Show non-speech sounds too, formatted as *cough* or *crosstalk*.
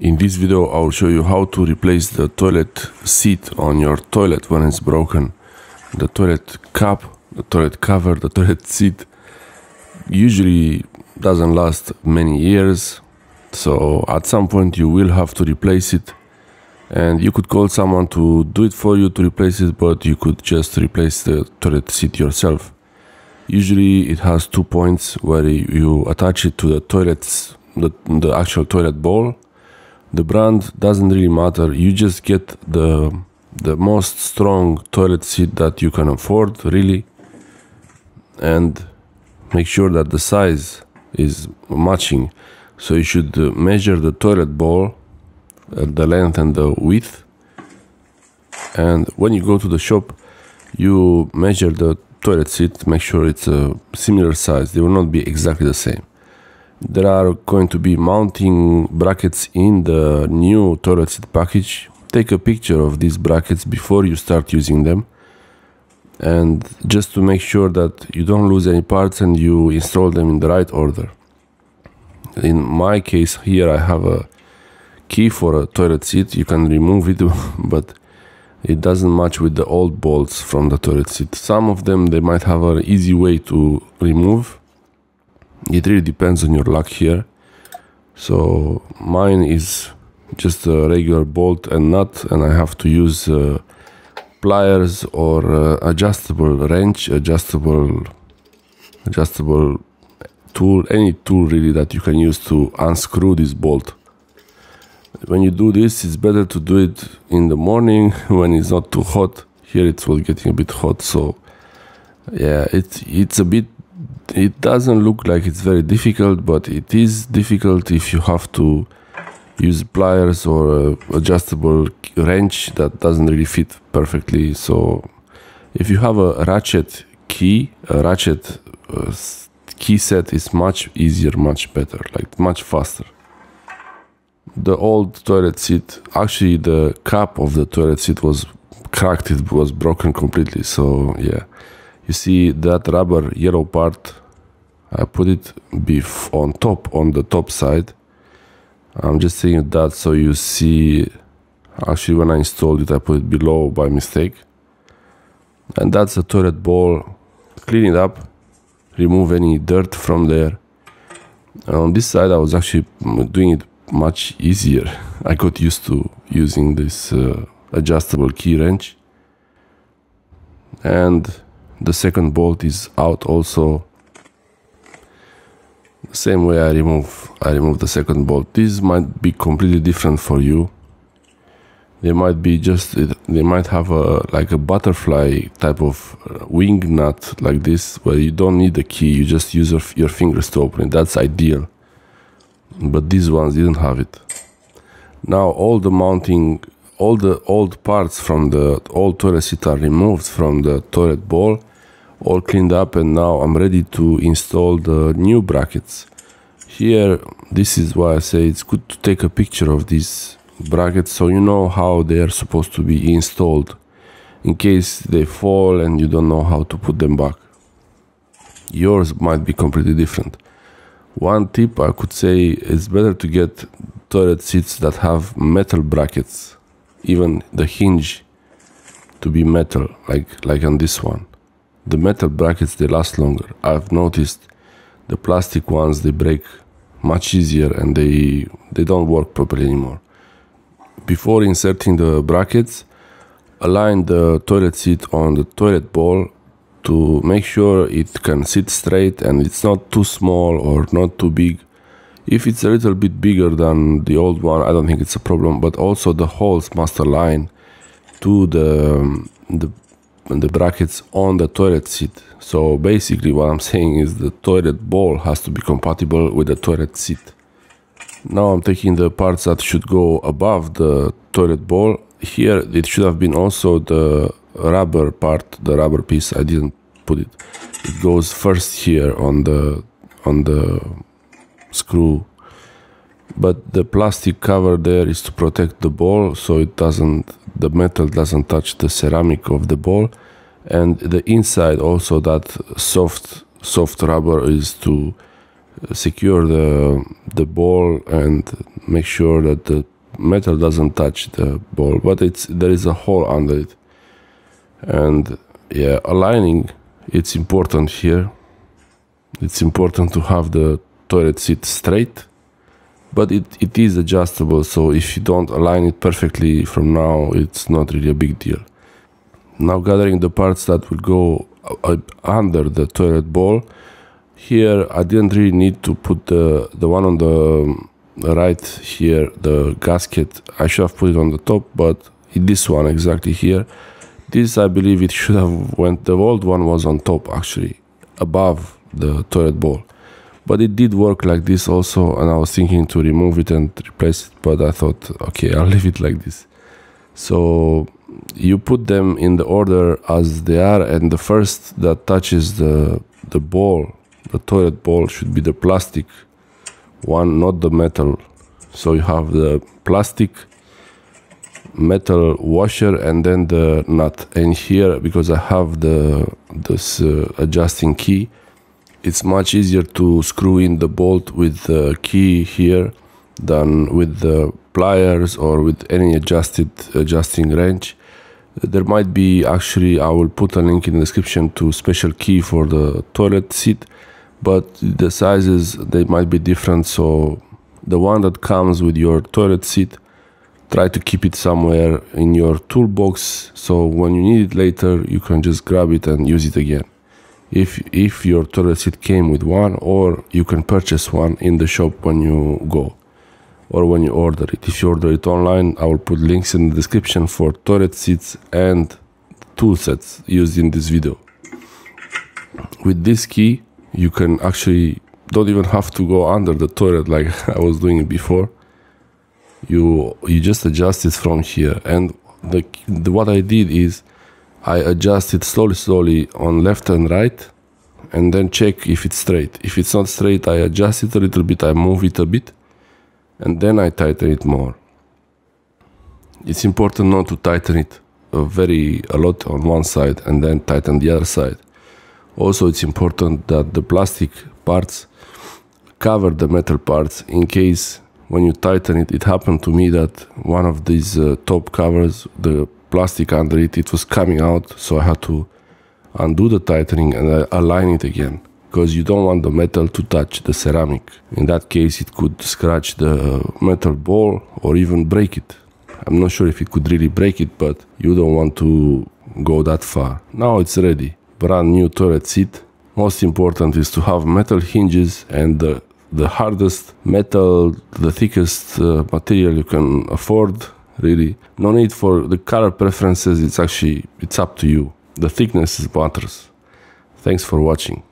In this video I'll show you how to replace the toilet seat on your toilet when it's broken. The toilet cap, the toilet cover, the *laughs* toilet seat usually doesn't last many years so at some point you will have to replace it and you could call someone to do it for you to replace it but you could just replace the toilet seat yourself. Usually it has two points where you attach it to the toilets, the, the actual toilet bowl the brand doesn't really matter. You just get the the most strong toilet seat that you can afford really. And make sure that the size is matching. So you should uh, measure the toilet bowl uh, the length and the width. And when you go to the shop you measure the toilet seat make sure it's a similar size. They will not be exactly the same there are going to be mounting brackets in the new toilet seat package. Take a picture of these brackets before you start using them. And just to make sure that you don't lose any parts and you install them in the right order. In my case here I have a key for a toilet seat. You can remove it, *laughs* but it doesn't match with the old bolts from the toilet seat. Some of them they might have an easy way to remove it really depends on your luck here. So mine is just a regular bolt and nut and I have to use uh, pliers or uh, adjustable wrench adjustable adjustable tool any tool really that you can use to unscrew this bolt. When you do this it's better to do it in the morning *laughs* when it's not too hot. Here it's all getting a bit hot so yeah it's it's a bit it doesn't look like it's very difficult, but it is difficult if you have to use pliers or adjustable wrench that doesn't really fit perfectly. So if you have a ratchet key, a ratchet uh, key set is much easier, much better, like much faster. The old toilet seat, actually the cap of the toilet seat was cracked, it was broken completely. So yeah, you see that rubber yellow part I put it beef on top on the top side. I'm just saying that so you see actually when I installed it I put it below by mistake. And that's the toilet bowl. Clean it up remove any dirt from there. And on this side I was actually doing it much easier. *laughs* I got used to using this uh, adjustable key wrench. And the second bolt is out also. Same way I remove I remove the second bolt. This might be completely different for you. They might be just they might have a like a butterfly type of wing nut like this where you don't need the key you just use your, your fingers to open it. That's ideal. But these ones didn't have it. Now all the mounting all the old parts from the old toilet seat are removed from the toilet bowl all cleaned up and now I'm ready to install the new brackets. Here this is why I say it's good to take a picture of these brackets so you know how they are supposed to be installed in case they fall and you don't know how to put them back. Yours might be completely different. One tip I could say is better to get toilet seats that have metal brackets even the hinge to be metal like like on this one the metal brackets they last longer. I've noticed the plastic ones they break much easier and they they don't work properly anymore. Before inserting the brackets, align the toilet seat on the toilet bowl to make sure it can sit straight and it's not too small or not too big. If it's a little bit bigger than the old one, I don't think it's a problem, but also the holes must align to the, the the brackets on the toilet seat. So basically what I'm saying is the toilet bowl has to be compatible with the toilet seat. Now I'm taking the parts that should go above the toilet bowl. Here it should have been also the rubber part, the rubber piece. I didn't put it. It goes first here on the on the screw. But the plastic cover there is to protect the ball so it doesn't the metal doesn't touch the ceramic of the ball. And the inside also that soft soft rubber is to secure the the ball and make sure that the metal doesn't touch the ball. But it's there is a hole under it. And yeah aligning it's important here. It's important to have the toilet seat straight but it, it is adjustable so if you don't align it perfectly from now it's not really a big deal. Now gathering the parts that will go under the toilet bowl here I didn't really need to put the the one on the right here the gasket. I should have put it on the top but this one exactly here. This I believe it should have went the old one was on top actually above the toilet bowl but it did work like this also and I was thinking to remove it and replace it but I thought okay *laughs* I'll leave it like this. So you put them in the order as they are and the first that touches the the bowl the toilet bowl should be the plastic one not the metal. So you have the plastic metal washer and then the nut. And here because I have the this uh, adjusting key it's much easier to screw in the bolt with the key here than with the pliers or with any adjusted adjusting wrench. There might be actually I will put a link in the description to special key for the toilet seat but the sizes they might be different so the one that comes with your toilet seat try to keep it somewhere in your toolbox so when you need it later you can just grab it and use it again if if your toilet seat came with one or you can purchase one in the shop when you go or when you order it. If you order it online i will put links in the description for toilet seats and tool sets used in this video. With this key you can actually don't even have to go under the toilet like *laughs* I was doing it before. You you just adjust it from here, and the, the what I did is I adjust it slowly, slowly on left and right, and then check if it's straight. If it's not straight, I adjust it a little bit, I move it a bit, and then I tighten it more. It's important not to tighten it uh, very a lot on one side and then tighten the other side also, it's important that the plastic parts cover the metal parts in case when you tighten it, it happened to me that one of these uh, top covers, the plastic under it, it was coming out, so I had to undo the tightening and uh, align it again because you don't want the metal to touch the ceramic. In that case, it could scratch the metal ball or even break it. I'm not sure if it could really break it, but you don't want to go that far. Now it's ready brand new turret seat. Most important is to have metal hinges and the, the hardest metal, the thickest uh, material you can afford, really. No need for the color preferences, it's actually, it's up to you. The thickness matters. Thanks for watching.